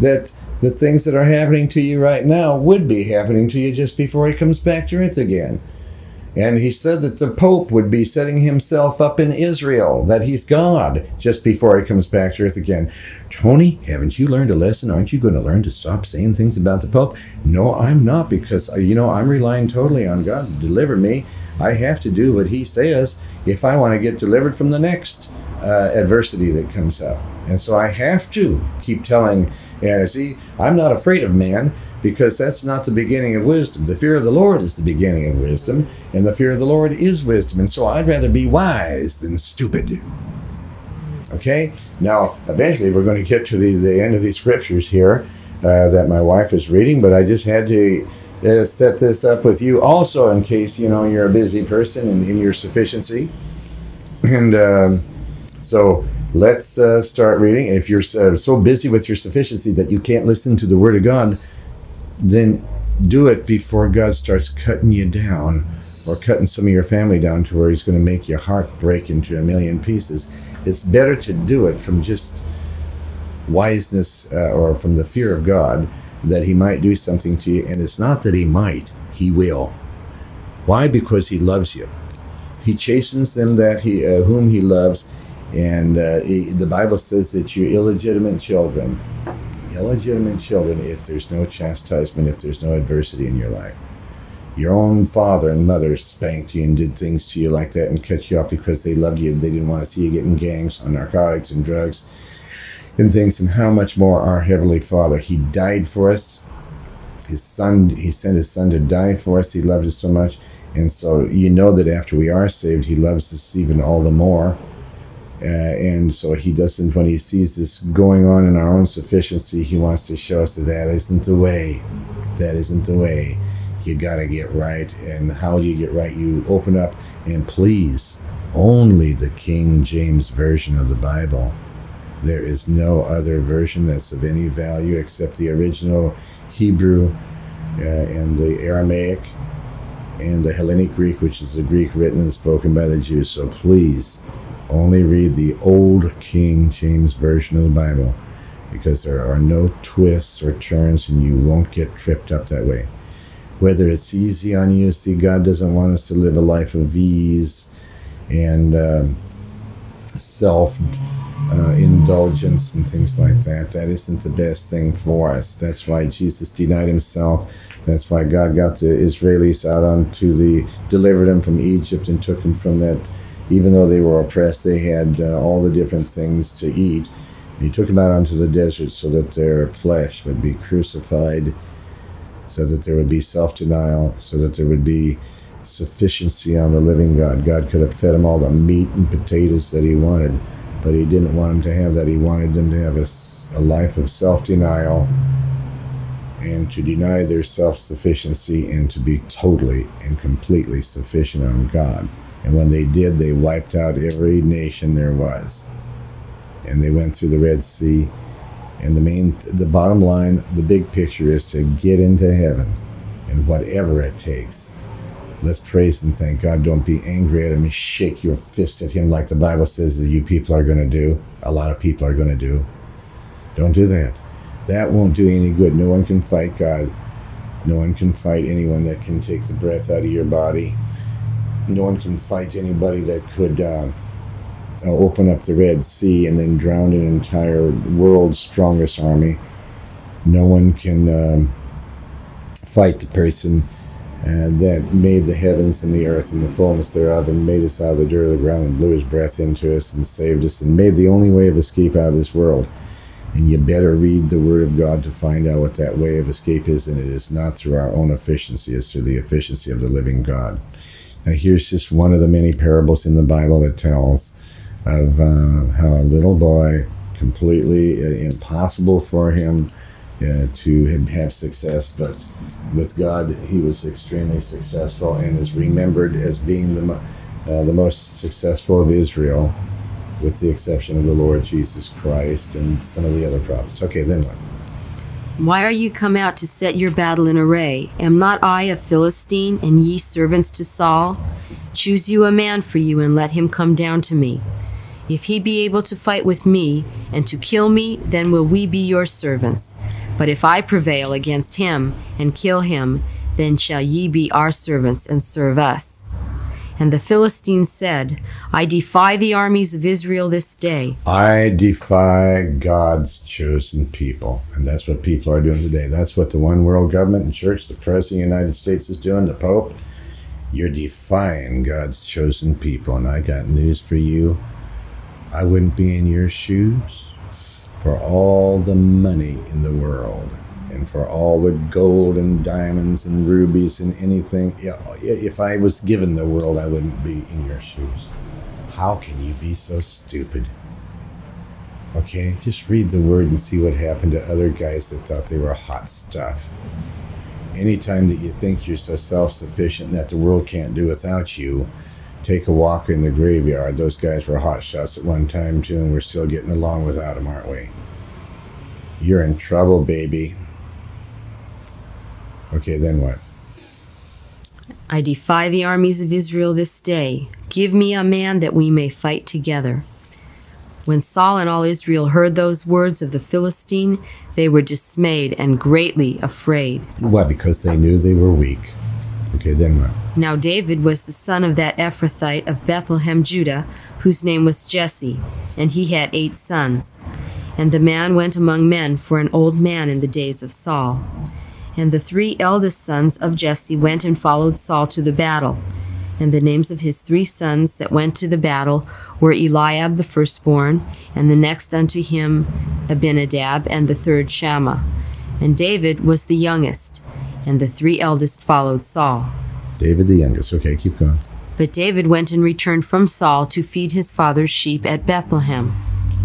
A: that the things that are happening to you right now would be happening to you just before he comes back to earth again. And he said that the Pope would be setting himself up in Israel, that he's God, just before he comes back to earth again. Tony, haven't you learned a lesson? Aren't you going to learn to stop saying things about the Pope? No, I'm not, because, uh, you know, I'm relying totally on God to deliver me. I have to do what he says if I want to get delivered from the next uh, adversity that comes up. And so I have to keep telling, see, I'm not afraid of man because that's not the beginning of wisdom. The fear of the Lord is the beginning of wisdom, and the fear of the Lord is wisdom. And so I'd rather be wise than stupid. Okay? Now, eventually we're going to get to the, the end of these scriptures here uh, that my wife is reading, but I just had to uh, set this up with you also in case, you know, you're a busy person and in your sufficiency. And um, so let's uh, start reading. If you're uh, so busy with your sufficiency that you can't listen to the Word of God, then do it before God starts cutting you down or cutting some of your family down to where He's going to make your heart break into a million pieces. It's better to do it from just wiseness uh, or from the fear of God that He might do something to you. And it's not that He might, He will. Why? Because He loves you. He chastens them that He uh, whom He loves, and uh, the Bible says that you're illegitimate children illegitimate children if there's no chastisement, if there's no adversity in your life. Your own father and mother spanked you and did things to you like that and cut you off because they loved you and they didn't want to see you getting gangs on narcotics and drugs and things. And how much more our Heavenly Father. He died for us. His Son, He sent His Son to die for us. He loved us so much. And so you know that after we are saved, He loves us even all the more uh, and so he doesn't, when he sees this going on in our own sufficiency, he wants to show us that that isn't the way. That isn't the way. You got to get right. And how do you get right? You open up and please, only the King James Version of the Bible. There is no other version that's of any value except the original Hebrew uh, and the Aramaic and the Hellenic Greek, which is the Greek written and spoken by the Jews. So please, only read the old King James Version of the Bible because there are no twists or turns and you won't get tripped up that way. Whether it's easy on you, see, God doesn't want us to live a life of ease and um, self uh, indulgence and things like that. That isn't the best thing for us. That's why Jesus denied himself. That's why God got the Israelis out onto the, delivered them from Egypt and took them from that even though they were oppressed, they had uh, all the different things to eat. He took them out onto the desert so that their flesh would be crucified, so that there would be self denial, so that there would be sufficiency on the living God. God could have fed them all the meat and potatoes that He wanted, but He didn't want them to have that. He wanted them to have a, a life of self denial and to deny their self sufficiency and to be totally and completely sufficient on God. And when they did, they wiped out every nation there was. And they went through the Red Sea. And the main, the bottom line, the big picture is to get into heaven, and whatever it takes. Let's praise and thank God. Don't be angry at him shake your fist at him like the Bible says that you people are going to do. A lot of people are going to do. Don't do that. That won't do any good. No one can fight God. No one can fight anyone that can take the breath out of your body no one can fight anybody that could uh, uh, open up the Red Sea and then drown an entire world's strongest army. No one can um, fight the person uh, that made the heavens and the earth and the fullness thereof and made us out of the dirt of the ground and blew his breath into us and saved us and made the only way of escape out of this world. And you better read the Word of God to find out what that way of escape is, and it is not through our own efficiency, it's through the efficiency of the living God. Now, here's just one of the many parables in the Bible that tells of uh, how a little boy, completely uh, impossible for him uh, to have success, but with God, he was extremely successful and is remembered as being the, uh, the most successful of Israel, with the exception of the Lord Jesus Christ and some of the other prophets. Okay, then what?
B: Why are you come out to set your battle in array? Am not I a Philistine, and ye servants to Saul? Choose you a man for you, and let him come down to me. If he be able to fight with me, and to kill me, then will we be your servants. But if I prevail against him, and kill him, then shall ye be our servants, and serve us. And the Philistines said, I defy the armies of Israel this day.
A: I defy God's chosen people. And that's what people are doing today. That's what the one world government and church, the President of the United States is doing, the Pope. You're defying God's chosen people. And I got news for you. I wouldn't be in your shoes for all the money in the world and for all the gold and diamonds and rubies and anything. If I was given the world, I wouldn't be in your shoes. How can you be so stupid? Okay, just read the word and see what happened to other guys that thought they were hot stuff. Anytime that you think you're so self sufficient that the world can't do without you, take a walk in the graveyard. Those guys were hot shots at one time too, and we're still getting along without them, aren't we? You're in trouble, baby. Okay, then what?
B: I defy the armies of Israel this day. Give me a man that we may fight together. When Saul and all Israel heard those words of the Philistine, they were dismayed and greatly afraid.
A: Why? Because they knew they were weak. Okay, then what?
B: Now David was the son of that Ephrathite of Bethlehem, Judah, whose name was Jesse, and he had eight sons. And the man went among men for an old man in the days of Saul. And the three eldest sons of Jesse went and followed Saul to the battle. And the names of his three sons that went to the battle were Eliab the firstborn, and the next unto him Abinadab, and the third Shammah. And David was the youngest, and the three eldest followed Saul.
A: David the youngest. Okay, keep going.
B: But David went and returned from Saul to feed his father's sheep at Bethlehem.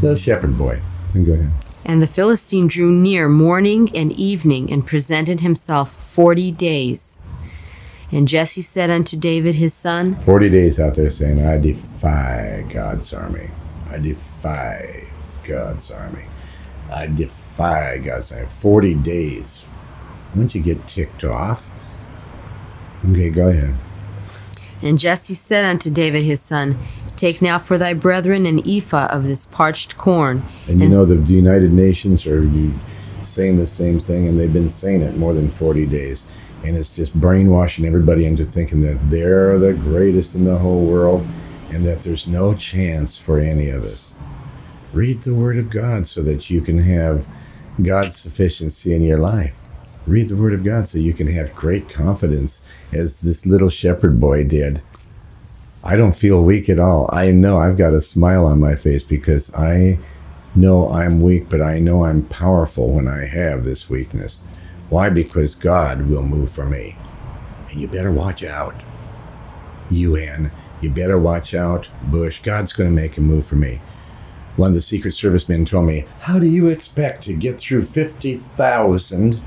A: The shepherd boy. Then go ahead.
B: And the Philistine drew near morning and evening, and presented himself forty days. And Jesse said unto David his son,
A: Forty days out there saying, I defy God's army. I defy God's army. I defy God's army. Forty days. Wouldn't you get ticked off? Okay, go ahead.
B: And Jesse said unto David his son, Take now for thy brethren an ephah of this parched corn.
A: And you know the United Nations are saying the same thing, and they've been saying it more than 40 days. And it's just brainwashing everybody into thinking that they're the greatest in the whole world and that there's no chance for any of us. Read the Word of God so that you can have God's sufficiency in your life. Read the Word of God so you can have great confidence, as this little shepherd boy did. I don't feel weak at all. I know I've got a smile on my face because I know I'm weak, but I know I'm powerful when I have this weakness. Why? Because God will move for me. And you better watch out. UN, you better watch out. Bush, God's going to make a move for me. One of the Secret Service men told me, How do you expect to get through 50,000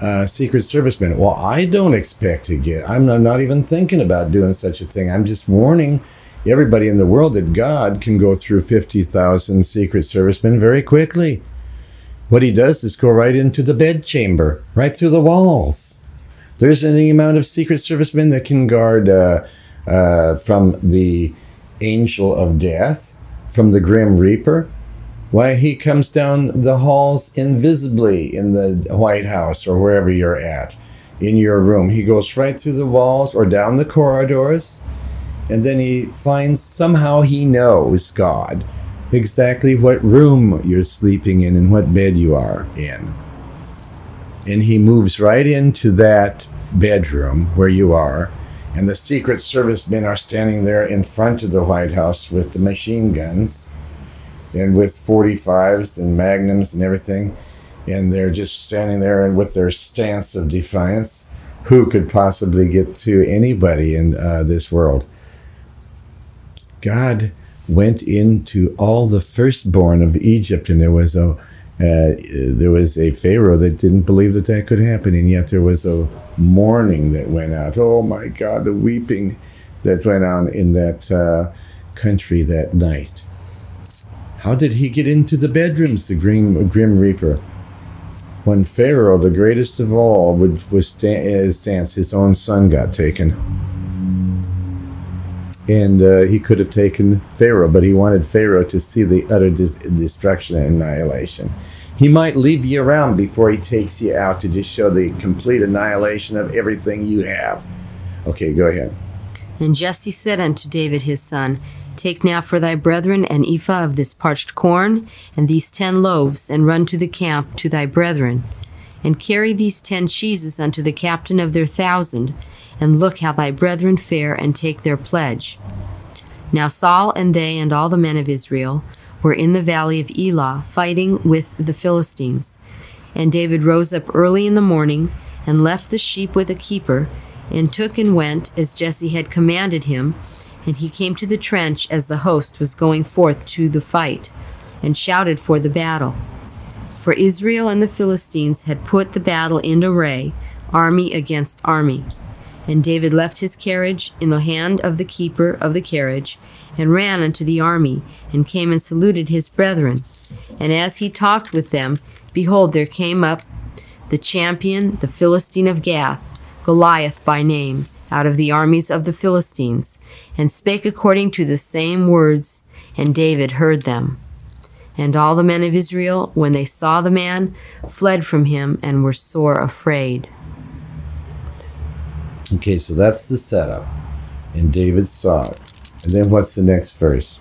A: uh, Secret Servicemen? Well, I don't expect to get, I'm not, not even thinking about doing such a thing. I'm just warning everybody in the world that God can go through 50,000 Secret Servicemen very quickly. What he does is go right into the bedchamber, right through the walls. There's any amount of Secret Servicemen that can guard uh, uh, from the angel of death, from the grim reaper. Why, he comes down the halls invisibly in the White House or wherever you're at, in your room. He goes right through the walls or down the corridors, and then he finds somehow he knows God exactly what room you're sleeping in and what bed you are in. And he moves right into that bedroom where you are, and the Secret Service men are standing there in front of the White House with the machine guns and with 45s and magnums and everything, and they're just standing there and with their stance of defiance. Who could possibly get to anybody in uh, this world? God went into all the firstborn of Egypt, and there was a uh, there was a Pharaoh that didn't believe that that could happen, and yet there was a mourning that went out. Oh my God, the weeping that went on in that uh, country that night. How did he get into the bedrooms, the grim, grim reaper? When Pharaoh, the greatest of all, would withstand dance, his own son got taken and uh, he could have taken Pharaoh, but he wanted Pharaoh to see the utter dis- destruction and annihilation. He might leave you around before he takes you out to just show the complete annihilation of everything you have. Okay, go ahead.
B: And Jesse said unto David his son, Take now for thy brethren an ephah of this parched corn, and these ten loaves, and run to the camp to thy brethren. And carry these ten cheeses unto the captain of their thousand, and look how thy brethren fare, and take their pledge. Now Saul and they and all the men of Israel were in the valley of Elah, fighting with the Philistines. And David rose up early in the morning, and left the sheep with a keeper, and took and went as Jesse had commanded him, and he came to the trench as the host was going forth to the fight, and shouted for the battle. For Israel and the Philistines had put the battle in array, army against army. And David left his carriage in the hand of the keeper of the carriage, and ran unto the army, and came and saluted his brethren. And as he talked with them, behold, there came up the champion, the Philistine of Gath, Goliath by name, out of the armies of the Philistines, and spake according to the same words, and David heard them. And all the men of Israel, when they saw the man, fled from him and were sore afraid.
A: Okay, so that's the setup. And David saw it. And then what's the next verse?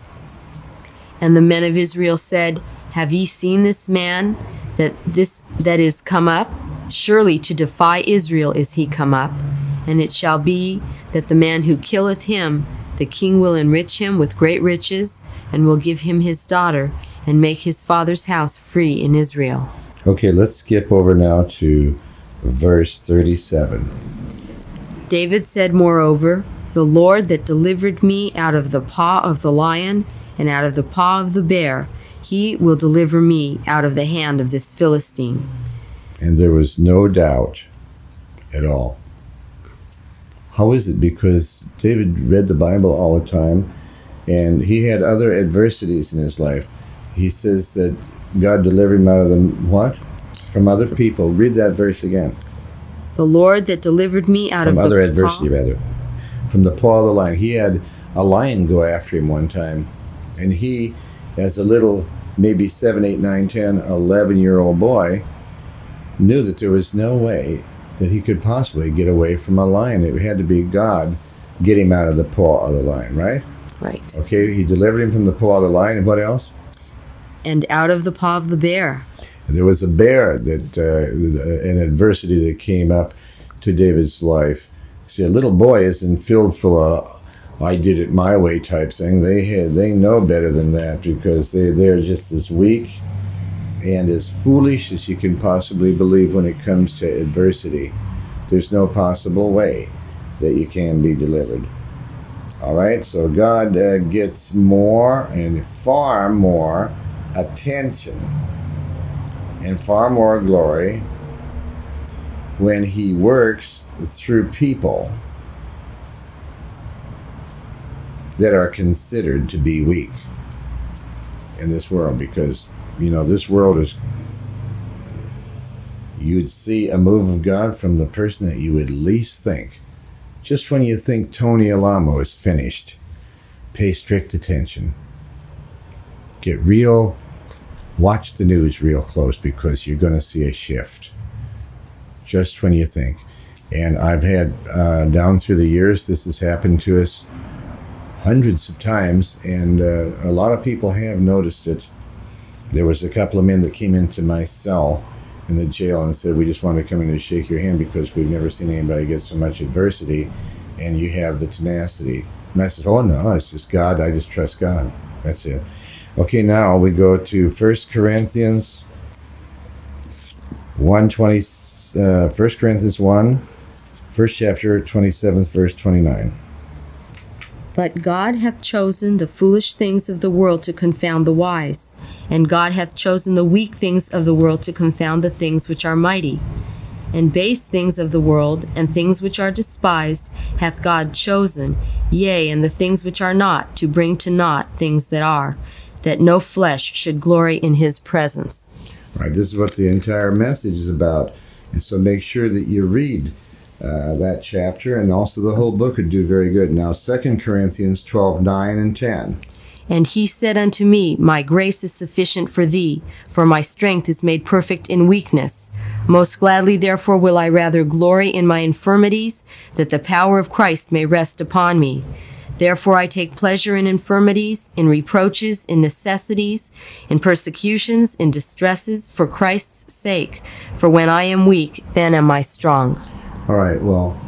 B: And the men of Israel said, Have ye seen this man that this that is come up? Surely to defy Israel is he come up. And it shall be that the man who killeth him, the king will enrich him with great riches, and will give him his daughter, and make his father's house free in Israel.
A: Okay, let's skip over now to verse 37.
B: David said, Moreover, the Lord that delivered me out of the paw of the lion and out of the paw of the bear, he will deliver me out of the hand of this Philistine.
A: And there was no doubt at all. How is it? Because David read the Bible all the time and he had other adversities in his life. He says that God delivered him out of the what? From other people. Read that verse again.
B: The Lord that delivered me out
A: From
B: of
A: other
B: the
A: adversity,
B: paw,
A: rather. From the paw of the lion. He had a lion go after him one time, and he, as a little, maybe 7, 8, 9, 10, 11 year old boy, knew that there was no way that he could possibly get away from a lion. It had to be God get him out of the paw of the lion, right?
B: right,
A: Okay, he delivered him from the paw of the lion, and what else?
B: and out of the paw of the bear.
A: There was a bear that uh, an adversity that came up to David's life. See, a little boy isn't filled full of "I did it my way" type thing. They had, they know better than that because they they're just as weak and as foolish as you can possibly believe when it comes to adversity. There's no possible way that you can be delivered. All right, so God uh, gets more and far more attention and far more glory when he works through people that are considered to be weak in this world because you know this world is you'd see a move of God from the person that you would least think. Just when you think Tony Alamo is finished pay strict attention. Get real watch the news real close because you're going to see a shift. Just when you think. And i've had uh, down through the years this has happened to us hundreds of times and uh, a lot of people have noticed it there was a couple of men that came into my cell in the jail and said we just wanted to come in and shake your hand because we've never seen anybody get so much adversity and you have the tenacity. And i said oh no it's just god. I just trust god. That's it. Okay, now we go to First Corinthians 1, 20, uh, 1 Corinthians 1, first chapter, 27th verse 29.
B: But God hath chosen the foolish things of the world to confound the wise, and God hath chosen the weak things of the world to confound the things which are mighty. And base things of the world, and things which are despised, hath God chosen, yea, and the things which are not, to bring to naught things that are, that no flesh should glory in his presence.
A: Right, this is what the entire message is about. And so make sure that you read uh, that chapter and also the whole book would do very good. Now, 2 Corinthians 12, 9 and 10.
B: And he said unto me, My grace is sufficient for thee, for my strength is made perfect in weakness. Most gladly, therefore, will I rather glory in my infirmities, that the power of Christ may rest upon me. Therefore I take pleasure in infirmities, in reproaches, in necessities, in persecutions, in distresses, for Christ's sake. For when I am weak, then am I strong.
A: All right, well,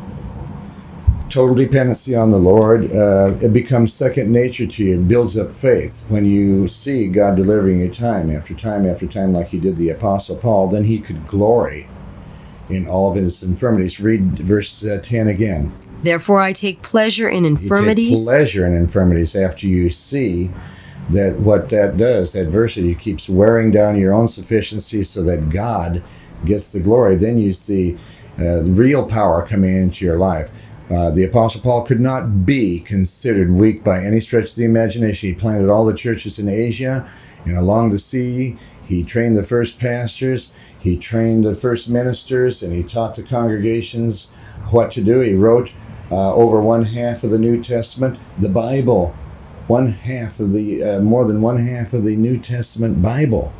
A: total dependency on the Lord, uh, it becomes second nature to you. It builds up faith. When you see God delivering you time after time after time, like he did the Apostle Paul, then he could glory in all of his infirmities. Read verse uh, 10 again.
B: Therefore I take pleasure in infirmities,
A: pleasure in infirmities after you see that what that does, adversity keeps wearing down your own sufficiency so that God gets the glory. Then you see uh, real power coming into your life. Uh, the Apostle Paul could not be considered weak by any stretch of the imagination. He planted all the churches in Asia and along the sea. He trained the first pastors. He trained the first ministers and he taught the congregations what to do. He wrote uh, over one half of the New Testament, the Bible, one half of the, uh, more than one half of the New Testament Bible.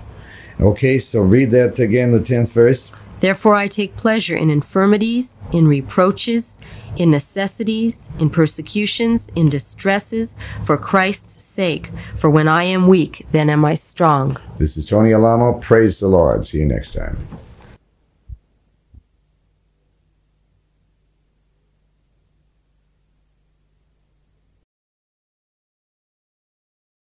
A: Okay, so read that again, the 10th verse.
B: Therefore I take pleasure in infirmities, in reproaches, in necessities, in persecutions, in distresses, for Christ's sake. For when I am weak, then am I strong.
A: This is Tony Alamo. Praise the Lord. See you next time.